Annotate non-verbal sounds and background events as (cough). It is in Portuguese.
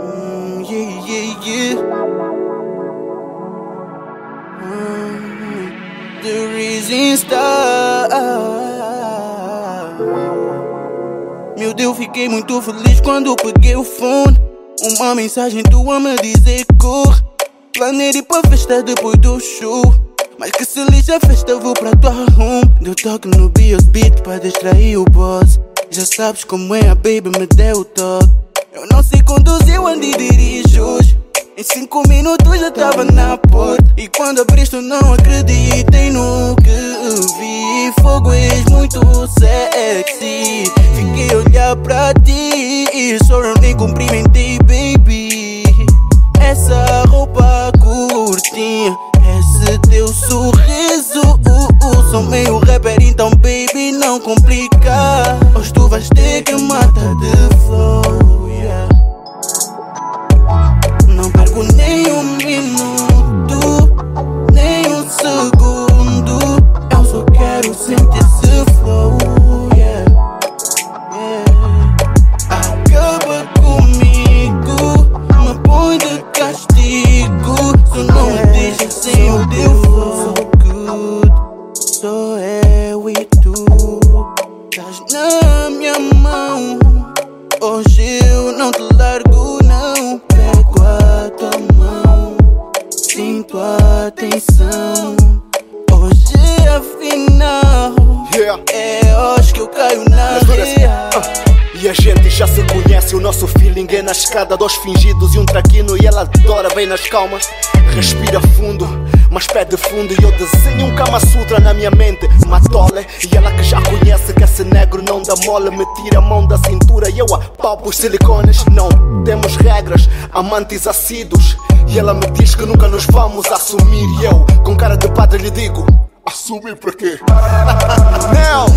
Mm, yeah, yeah, yeah. Mm, the Rising Star. Meu Deus, fiquei muito feliz quando peguei o fone. Uma mensagem tua me dizer cor. Planei pra festa depois do show. Mas que se lixa a festa, vou pra tua home. Deu toque no Bios Beat pra distrair o boss. Já sabes como é, a baby me deu o toque. Eu não sei conduzir, eu ando e dirijo. Em cinco minutos já tava na porta. E quando abriste, eu não acreditei no que vi. Fogo és muito sexy. Fiquei a olhar pra ti. Só eu nem cumprimentei, baby. Essa sorriso. Uh, uh, sou meio rapper, então, baby, não complica. Hoje tu vais ter que matar de flow, yeah. Não perco nem um minuto, nem um segundo. Eu só quero sentir esse flow, sinto a atenção. Hoje afinal Yeah. é hoje que eu caio na this. real. Ah. E a gente já se conhece, o nosso feeling é na escada Dois fingidos e um traquino e ela adora bem nas calmas Respira fundo, mas pede fundo E eu desenho um Kama Sutra na minha mente Matole, e ela que já conhece que esse negro não dá mole Me tira a mão da cintura e eu apalpo os silicones Não temos regras, amantes assíduos E ela me diz que nunca nos vamos assumir E eu, com cara de padre lhe digo Assumir pra quê? (laughs) Não!